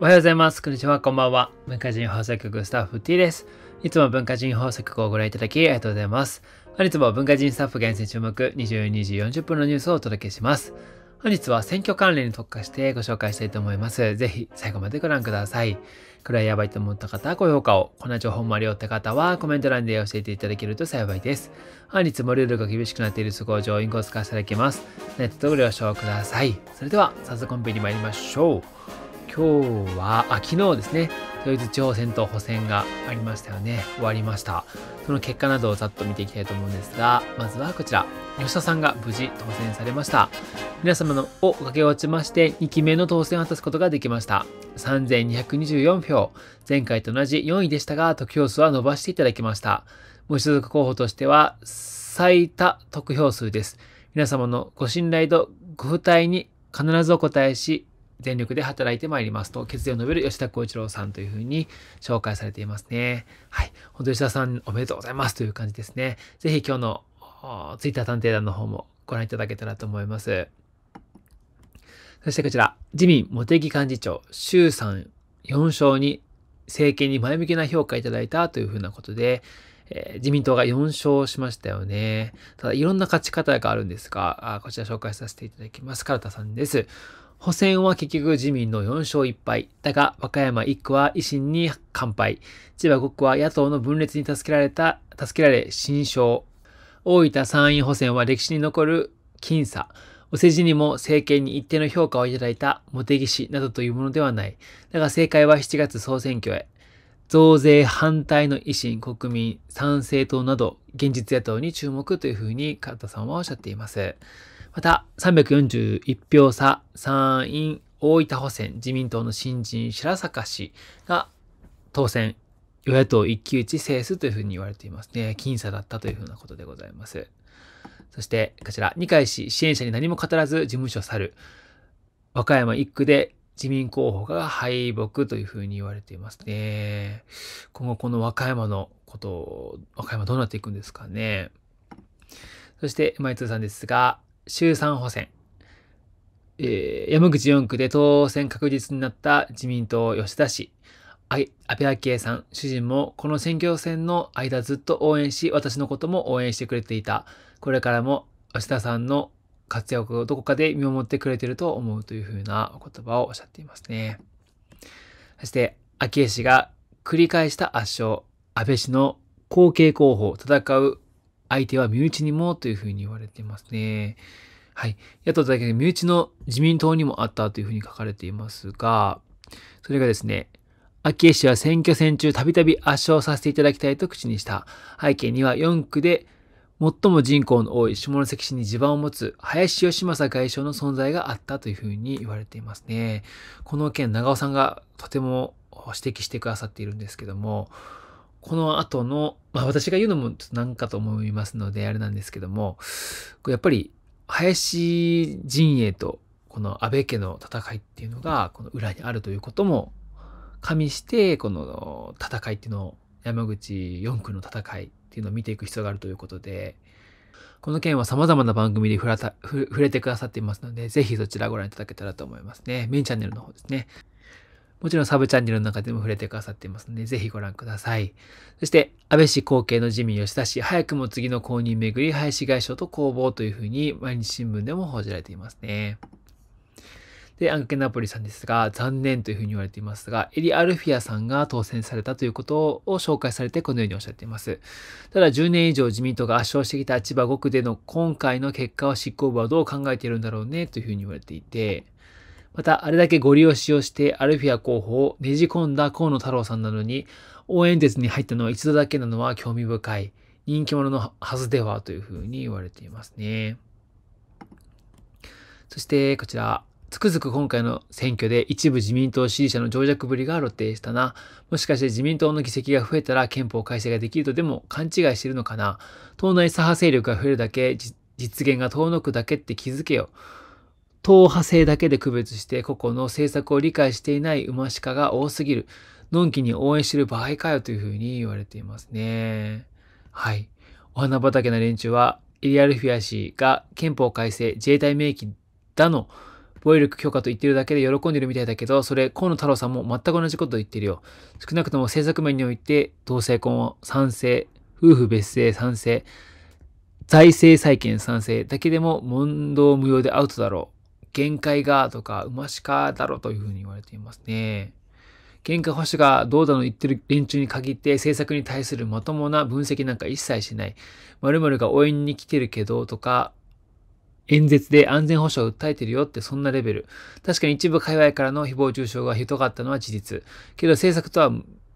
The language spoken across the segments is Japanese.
おはようございます。こんにちは。こんばんは。文化人放送局スタッフ T です。いつも文化人放送局をご覧いただきありがとうございます。本日も文化人スタッフ厳選注目22時40分のニュースをお届けします。本日は選挙関連に特化してご紹介したいと思います。ぜひ最後までご覧ください。これはやばいと思った方は高評価を、こんな情報もあるよって方はコメント欄で教えていただけると幸いです。本日もルールが厳しくなっている都合上、インコを使わせていただきます。ネットとご了承ください。それでは早速本編に参りましょう。今日は、あ、昨日ですね、統一地方選と補選がありましたよね。終わりました。その結果などをざっと見ていきたいと思うんですが、まずはこちら。吉田さんが無事当選されました。皆様のをかけ落ちまして、2期目の当選を果たすことができました。3224票。前回と同じ4位でしたが、得票数は伸ばしていただきました。無所属候補としては、最多得票数です。皆様のご信頼とご付帯に必ずお答えし、全力で働いてまいりますと、決意を述べる吉田幸一郎さんというふうに紹介されていますね。はい。本当吉田さんおめでとうございますという感じですね。ぜひ今日のツイッター探偵団の方もご覧いただけたらと思います。そしてこちら、自民茂木幹事長、衆参4勝に政権に前向きな評価いただいたというふうなことで、え、自民党が4勝しましたよね。ただいろんな勝ち方があるんですが、あこちら紹介させていただきます。唐田さんです。補選は結局自民の4勝1敗。だが、和歌山1区は維新に完敗。千葉5区は野党の分裂に助けられた、助けられ新勝。大分参院補選は歴史に残る僅差。お世辞にも政権に一定の評価をいただいた茂木氏などというものではない。だが正解は7月総選挙へ。増税反対の維新、国民、参政党など、現実野党に注目というふうに、加藤さんはおっしゃっています。また、341票差、参院大分補選、自民党の新人白坂氏が当選、与野党一騎打ち制すというふうに言われていますね。僅差だったというふうなことでございます。そして、こちら、二階氏、支援者に何も語らず事務所去る。和歌山一区で自民候補が敗北というふうに言われていますね。今後この和歌山のことを、和歌山どうなっていくんですかね。そして、今井通さんですが、衆参補選、えー、山口4区で当選確実になった自民党吉田氏、安倍昭恵さん、主人もこの選挙戦の間ずっと応援し、私のことも応援してくれていた。これからも吉田さんの活躍をどこかで見守ってくれてると思うというふうなお言葉をおっしゃっていますね。そして、昭恵氏が繰り返した圧勝、安倍氏の後継候補を、戦う相手は身内にもというふうに言われていますね。はい。野党だけで身内の自民党にもあったというふうに書かれていますが、それがですね、昭恵氏は選挙戦中たびたび圧勝させていただきたいと口にした背景には4区で最も人口の多い下関市に地盤を持つ林義正外相の存在があったというふうに言われていますね。この件、長尾さんがとても指摘してくださっているんですけども、この後の、まあ私が言うのもちょっとなんかと思いますので、あれなんですけども、やっぱり林陣営とこの安倍家の戦いっていうのが、この裏にあるということも加味して、この戦いっていうのを、山口4区の戦いっていうのを見ていく必要があるということで、この件は様々な番組で触れてくださっていますので、ぜひそちらご覧いただけたらと思いますね。メインチャンネルの方ですね。もちろんサブチャンネルの中でも触れてくださっていますので、ぜひご覧ください。そして、安倍氏後継の自民吉田氏、早くも次の公認巡り、林外相と攻防というふうに、毎日新聞でも報じられていますね。で、アンケナポリさんですが、残念というふうに言われていますが、エリ・アルフィアさんが当選されたということを紹介されて、このようにおっしゃっています。ただ、10年以上自民党が圧勝してきた千葉5区での今回の結果を執行部はどう考えているんだろうね、というふうに言われていて、また、あれだけご利用しをしてアルフィア候補をねじ込んだ河野太郎さんなのに、応援説に入ったのは一度だけなのは興味深い。人気者のはずではというふうに言われていますね。そして、こちら。つくづく今回の選挙で一部自民党支持者の情弱ぶりが露呈したな。もしかして自民党の議席が増えたら憲法改正ができるとでも勘違いしてるのかな。党内左派勢力が増えるだけ、実現が遠のくだけって気づけよ。党派性だけで区別して個々の政策を理解していない馬鹿が多すぎる。のんきに応援してる場合かよというふうに言われていますね。はい。お花畑な連中は、エリアルフィア氏が憲法改正、自衛隊名義だの、防衛力強化と言ってるだけで喜んでるみたいだけど、それ、河野太郎さんも全く同じことを言ってるよ。少なくとも政策面において、同性婚を賛成、夫婦別姓賛成、財政再建賛成だけでも問答無用でアウトだろう。限界がとか、馬しかだろというふうに言われていますね。限界保守がどうだの言ってる連中に限って政策に対するまともな分析なんか一切しない。〇〇が応援に来てるけどとか、演説で安全保障を訴えてるよってそんなレベル。確かに一部界隈からの誹謗中傷がひどかったのは事実。けど政策とは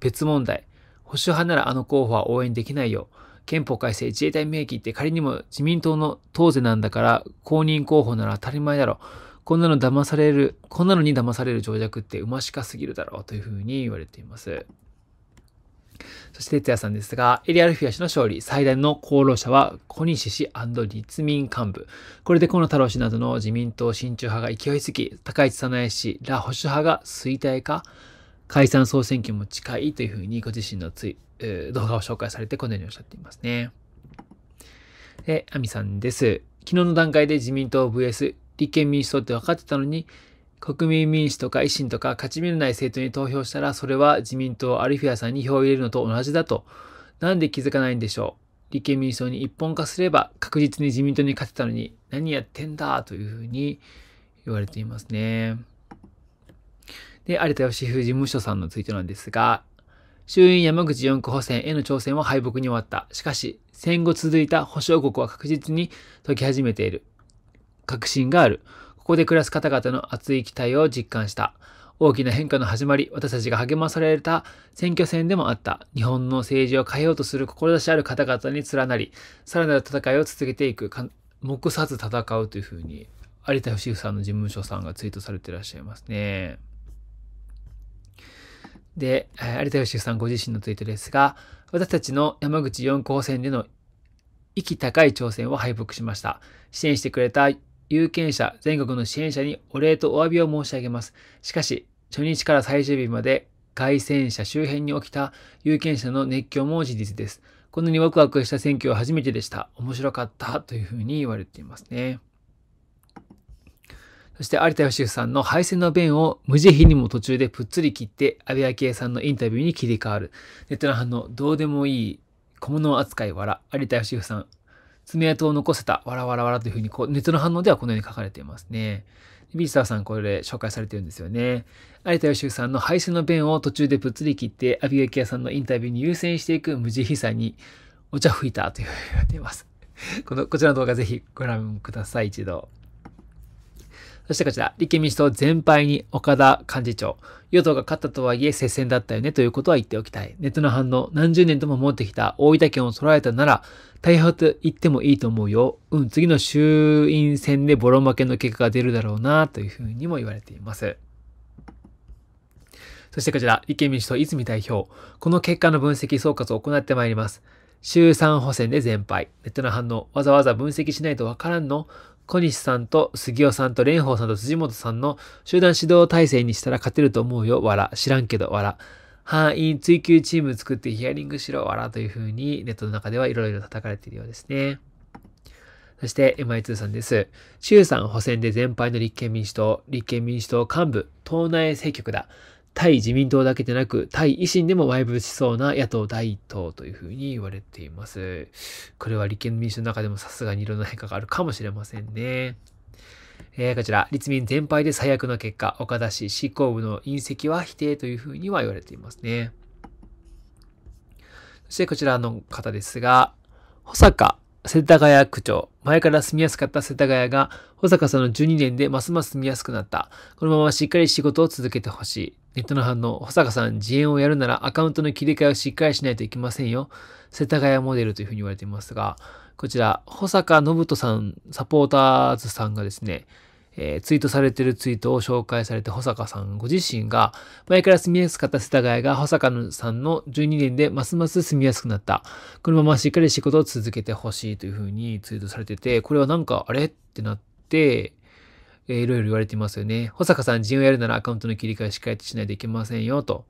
別問題。保守派ならあの候補は応援できないよ。憲法改正、自衛隊名義って仮にも自民党の党勢なんだから公認候補なら当たり前だろ。こんなの騙される、こんなのに騙される情弱って馬しかすぎるだろうというふうに言われています。そして哲也さんですが、エリアルフィア氏の勝利、最大の功労者は小西氏立民幹部。これで河野太郎氏などの自民党親中派が勢いづき、高市早苗氏ら保守派が衰退化、解散総選挙も近いというふうにご自身のツイ、えー、動画を紹介されてこのようにおっしゃっていますね。で、アミさんです。昨日の段階で自民党 VS 立憲民主党って分かってたのに、国民民主とか維新とか勝ち目のない政党に投票したら、それは自民党アルフィアさんに票を入れるのと同じだと。なんで気づかないんでしょう？立憲民主党に一本化すれば確実に自民党に勝てたのに何やってんだというふうに言われていますね。で、有田義夫事務所さんのツイートなんですが、衆院山口4区補選への挑戦は敗北に終わった。しかし、戦後続いた保証国は確実に解き始めている。確信がある。ここで暮らす方々の熱い期待を実感した。大きな変化の始まり、私たちが励まされた選挙戦でもあった。日本の政治を変えようとする志ある方々に連なり、さらなる戦いを続けていく、目さず戦うというふうに、有田義夫さんの事務所さんがツイートされていらっしゃいますね。で、有田義夫さんご自身のツイートですが、私たちの山口4高選での息高い挑戦を敗北しました。支援してくれた有権者、全国の支援者にお礼とお詫びを申し上げます。しかし、初日から最終日まで外戦者周辺に起きた有権者の熱狂も事実です。こんなにワクワクした選挙は初めてでした。面白かったというふうに言われていますね。そして有田義夫さんの敗戦の弁を無慈悲にも途中でぷっつり切って安倍昭恵さんのインタビューに切り替わる。ネットの反応、どうでもいい小物扱い笑。有田義夫さん、爪痕を残せた、わらわらわらというふうに、こう、ネットの反応ではこのように書かれていますね。ビースターさん、これ紹介されてるんですよね。有田義さんの配線の弁を途中でぷっつり切って、アビゲキアさんのインタビューに優先していく無慈悲さに、お茶吹いたというふうに言われています。この、こちらの動画ぜひご覧ください、一度。そしてこちら、立憲民主党全敗に岡田幹事長。与党が勝ったとはいえ接戦だったよねということは言っておきたい。ネットの反応、何十年とも持ってきた大分県を捉えたなら、大敗と言ってもいいと思うよ。うん、次の衆院選でボロ負けの結果が出るだろうな、というふうにも言われています。そしてこちら、立憲民主党泉代表。この結果の分析総括を行ってまいります。衆参補選で全敗。ネットの反応、わざわざ分析しないとわからんの？小西さんと杉尾さんと蓮舫さんと辻本さんの集団指導体制にしたら勝てると思うよ、わら。知らんけど、わら。範囲追求チーム作ってヒアリングしろ、わらというふうにネットの中ではいろいろ叩かれているようですね。そして MI2 さんです。衆参補選で全敗の立憲民主党、立憲民主党幹部、党内政局だ。対自民党だけでなく、対維新でもワイブしそうな野党第一党というふうに言われています。これは立憲民主の中でもさすがにいろんな変化があるかもしれませんね。えー、こちら、立民全敗で最悪の結果、岡田氏執行部の隕石は否定というふうには言われていますね。そしてこちらの方ですが、保坂世田谷区長。前から住みやすかった世田谷が、保坂さんの12年でますます住みやすくなった。このまましっかり仕事を続けてほしい。ネットの反応、保坂さん、自演をやるならアカウントの切り替えをしっかりしないといけませんよ。世田谷モデルというふうに言われていますが、こちら、保坂信人さん、サポーターズさんがですね、えー、ツイートされているツイートを紹介されて、保坂さんご自身が、前から住みやすかった世田谷が保坂さんの12年でますます住みやすくなった。このまましっかり仕事を続けてほしいというふうにツイートされてて、これはなんか、あれ？ってなって、えー、いろいろ言われていますよね。保坂さん、人をやるならアカウントの切り替えしっかりとしないといけませんよ、と。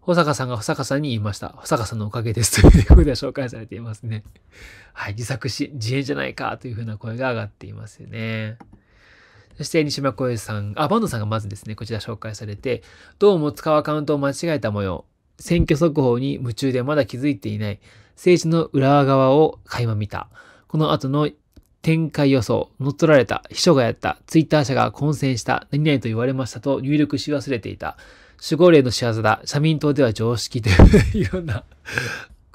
保坂さんが保坂さんに言いました。保坂さんのおかげですというふうで紹介されていますね。はい、自作し、自演じゃないかというふうな声が上がっていますよね。そして西村浩一さん、あ、バンドさんがまずですね、こちら紹介されて、どうも使うアカウントを間違えた模様。選挙速報に夢中でまだ気づいていない。政治の裏側を垣間見た。この後の展開予想、乗っ取られた、秘書がやった、ツイッター社が混戦した、何々と言われましたと入力し忘れていた。守護霊の仕業だ。社民党では常識というような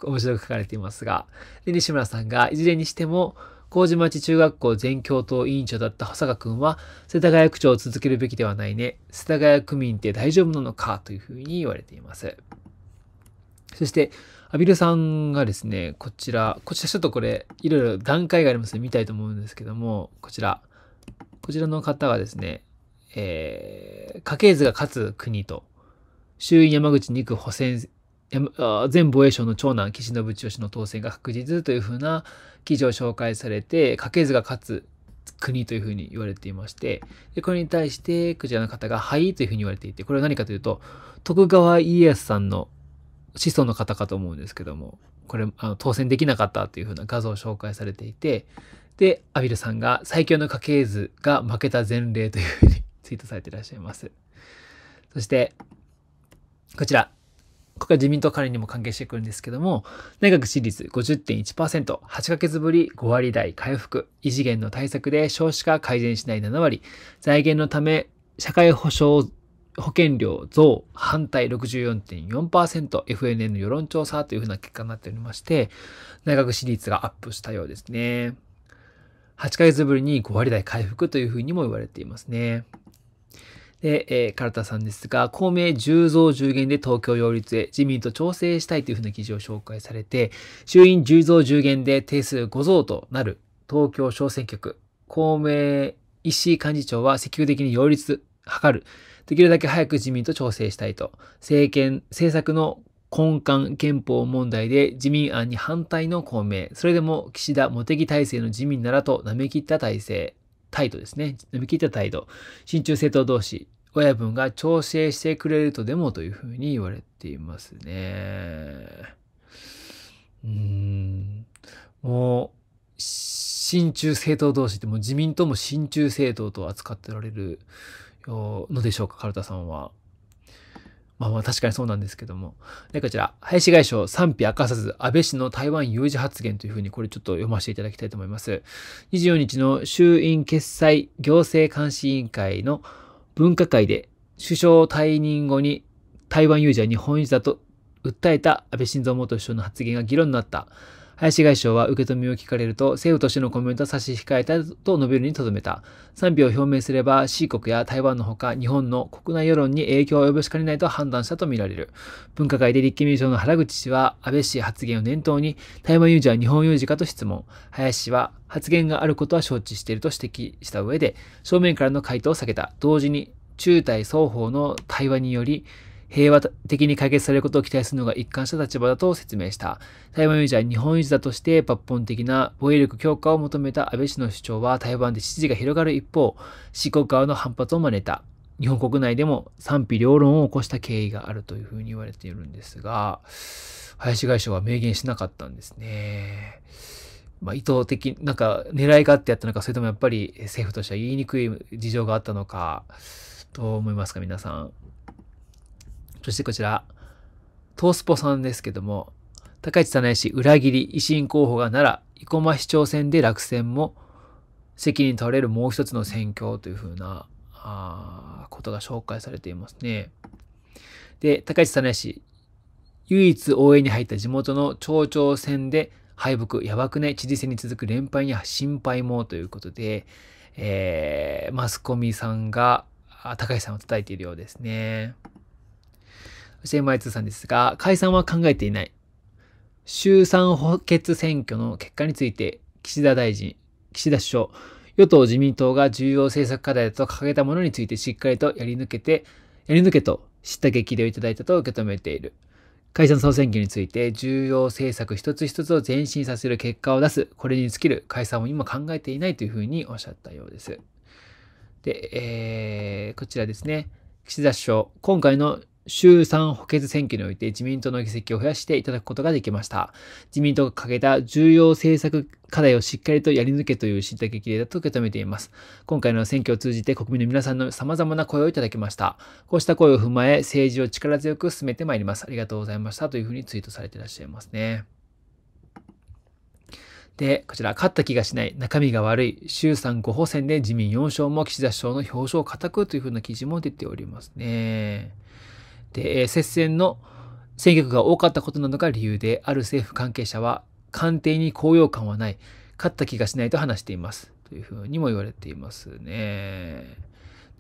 面白く書かれていますが、で西村さんがいずれにしても、麹町中学校全教頭委員長だった保坂くんは、世田谷区長を続けるべきではないね。世田谷区民って大丈夫なのかというふうに言われています。そして、アビルさんがですね、こちら、こちらちょっとこれ、いろいろ段階がありますので見たいと思うんですけども、こちら、こちらの方がですね、えー、家系図が勝つ国と、衆院山口2区補選、前防衛省の長男、岸信千代氏の当選が確実というふうな記事を紹介されて、家系図が勝つ国というふうに言われていまして、でこれに対して、こちらの方が、はいというふうに言われていて、これは何かというと、徳川家康さんの子孫の方かと思うんですけども、これ、あの当選できなかったというふうな画像を紹介されていて、で、アビルさんが最強の家系図が負けた前例というふうにツイートされていらっしゃいます。そして、こちら、ここは自民党関連にも関係してくるんですけども、内閣支持率50.1%、8ヶ月ぶり5割台回復、異次元の対策で少子化改善しない7割、財源のため社会保障保険料増反対64.4%、FNN 世論調査というふうな結果になっておりまして、内閣支持率がアップしたようですね。8ヶ月ぶりに5割台回復というふうにも言われていますね。で、えー、唐田さんですが、公明10増10減で東京擁立へ自民と調整したいというふうな記事を紹介されて、衆院10増10減で定数5増となる東京小選挙区、公明石井幹事長は積極的に擁立図る。できるだけ早く自民と調整したいと。政権、政策の根幹憲法問題で自民案に反対の公明。それでも岸田茂木体制の自民ならと舐め切った体制。態度ですね。舐め切った態度。親中政党同士。親分が調整してくれるとでもというふうに言われていますね。うーん。もう、親中政党同士ってもう自民党も親中政党と扱ってられるのでしょうか、カルタさんは。まあまあ確かにそうなんですけども。で、こちら、林外相賛否明かさず安倍氏の台湾有事発言というふうにこれちょっと読ませていただきたいと思います。24日の衆院決裁行政監視委員会の分科会で首相退任後に台湾有事は日本有事だと訴えた安倍晋三元首相の発言が議論になった。林外相は受け止めを聞かれると、政府としてのコメントを差し控えたと述べるにとどめた。賛否を表明すれば、C 国や台湾のほか、日本の国内世論に影響を及ぼしかねないと判断したとみられる。分科会で立憲民主党の原口氏は、安倍氏発言を念頭に、台湾有事は日本有事かと質問。林氏は、発言があることは承知していると指摘した上で、正面からの回答を避けた。同時に、中台双方の対話により、平和的に解決されることを期待するのが一貫した立場だと説明した。台湾有事は日本有事だとして抜本的な防衛力強化を求めた安倍氏の主張は台湾で支持が広がる一方、四国側の反発を招いた。日本国内でも賛否両論を起こした経緯があるというふうに言われているんですが、林外相は明言しなかったんですね。まあ、意図的、なんか狙いがあってやったのか、それともやっぱり政府としては言いにくい事情があったのか、どう思いますか、皆さん？そしてこちら、トースポさんですけども、高市早苗氏裏切り維新候補が奈良、生駒市長選で落選も責任問われるもう一つの選挙というふうなあことが紹介されていますね。で、高市早苗氏、唯一応援に入った地元の町長選で敗北、やばくね、知事選に続く連敗には心配もということで、えー、マスコミさんが高市さんを叩いているようですね。そして MI2 さんですが、解散は考えていない。衆参補欠選挙の結果について、岸田大臣、岸田首相、与党自民党が重要政策課題だと掲げたものについてしっかりとやり抜けて、やり抜けと知った激励をいただいたと受け止めている。解散総選挙について重要政策一つ一つを前進させる結果を出す。これに尽きる解散を今考えていないというふうにおっしゃったようです。で、えー、こちらですね。岸田首相、今回の衆参補欠選挙において自民党の議席を増やしていただくことができました。自民党が掲げた重要政策課題をしっかりとやり抜けという知った激励だと受け止めています。今回の選挙を通じて国民の皆さんの様々な声をいただきました。こうした声を踏まえ政治を力強く進めてまいります。ありがとうございましたというふうにツイートされていらっしゃいますね。で、こちら、勝った気がしない、中身が悪い、衆参5補選で自民4勝も岸田首相の表彰を固くというふうな記事も出ておりますね。で、接戦の選挙区が多かったことなどが理由で、ある政府関係者は、官邸に高揚感はない、勝った気がしないと話しています。というふうにも言われていますね。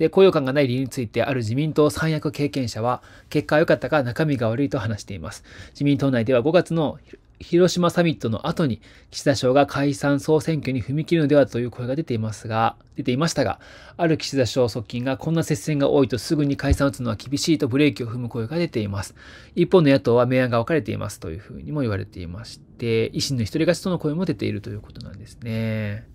で、高揚感がない理由について、ある自民党三役経験者は、結果は良かったが中身が悪いと話しています。自民党内では5月の広島サミットの後に岸田省が解散総選挙に踏み切るのではという声が出ていますが、出ていましたが、ある岸田省側近がこんな接戦が多いとすぐに解散を打つのは厳しいとブレーキを踏む声が出ています。一方の野党は明暗が分かれていますというふうにも言われていまして、維新の一人勝ちとの声も出ているということなんですね。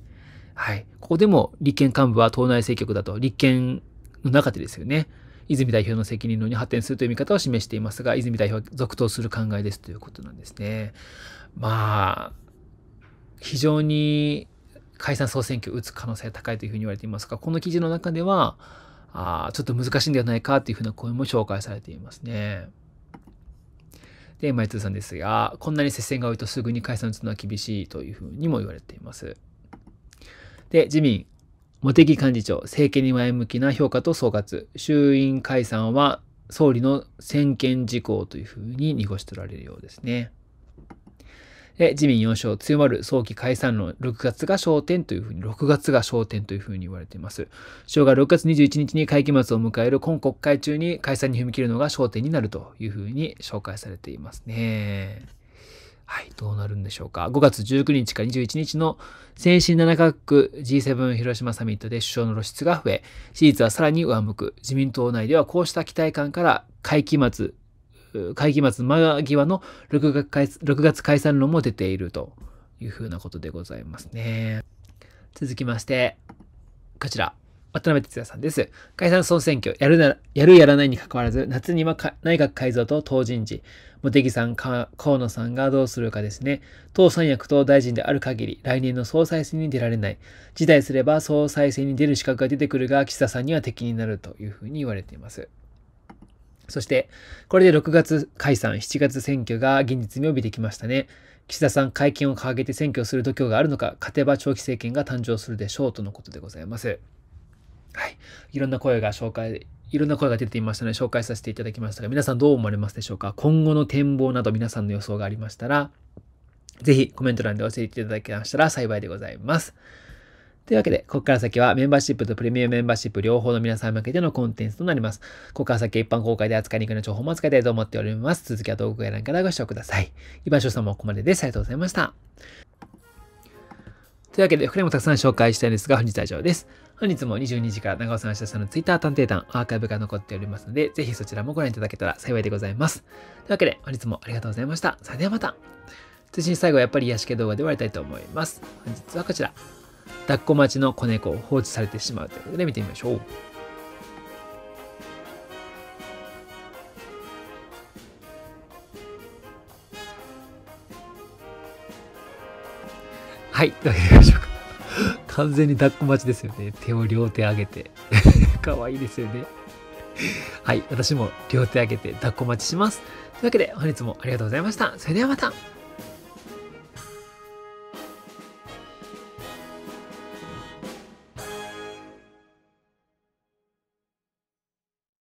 はい。ここでも立憲幹部は党内政局だと、立憲の中でですよね。泉代表の責任論に発展するという見方を示していますが、泉代表は続投する考えですということなんですね。まあ、非常に解散総選挙を打つ可能性が高いというふうに言われていますが、この記事の中では、あちょっと難しいんではないかというふうな声も紹介されていますね。で、マイツーさんですが、こんなに接戦が多いとすぐに解散するのは厳しいというふうにも言われています。で、自民、茂木幹事長、政権に前向きな評価と総括。衆院解散は総理の専権事項というふうに濁し取られるようですね。で、自民4勝強まる早期解散論、6月が焦点というふうに、6月が焦点というふうに言われています。省が6月21日に会期末を迎える今国会中に解散に踏み切るのが焦点になるというふうに紹介されていますね。はい、どうなるんでしょうか。5月19日から21日の先進7カ国 G7 広島サミットで首相の露出が増え、支持率はさらに上向く。自民党内ではこうした期待感から会期末、会期末間際の6月解 ,6 月解散論も出ているというふうなことでございますね。続きまして、こちら。渡辺哲也さんです。解散総選挙、やるなら、やるやらないに関わらず、夏には内閣改造と党人事、茂木さん、河野さんがどうするかですね。党三役と大臣である限り、来年の総裁選に出られない。辞退すれば総裁選に出る資格が出てくるが、岸田さんには敵になるというふうに言われています。そして、これで6月解散、7月選挙が現実味を帯びてきましたね。岸田さん、会見を掲げて選挙をする度胸があるのか、勝てば長期政権が誕生するでしょうとのことでございます。はい。いろんな声が紹介、いろんな声が出ていましたので紹介させていただきましたが、皆さんどう思われますでしょうか？今後の展望など皆さんの予想がありましたら、ぜひコメント欄で教えていただけましたら幸いでございます。というわけで、ここから先はメンバーシップとプレミアムメンバーシップ両方の皆さん向けてのコンテンツとなります。ここから先は一般公開で扱いにくいの情報も扱いたいと思っております。続きは動画概要欄からご視聴ください。一般詳細もここまでです。ありがとうございました。というわけで、他にもたくさん紹介したいんですが、本日は以上です。本日も22時から長尾さん、明日さんの Twitter 探偵団アーカイブが残っておりますので、ぜひそちらもご覧いただけたら幸いでございます。というわけで、本日もありがとうございました。それではまた。通信最後はやっぱり癒し系動画で終わりたいと思います。本日はこちら。抱っこ待ちの子猫を放置されてしまうということで見てみましょう。はい、というわけでしょうか。完全に抱っこ待ちですよね。手を両手上げて。可愛いですよね。はい。私も両手上げて抱っこ待ちします。というわけで本日もありがとうございました。それではまた。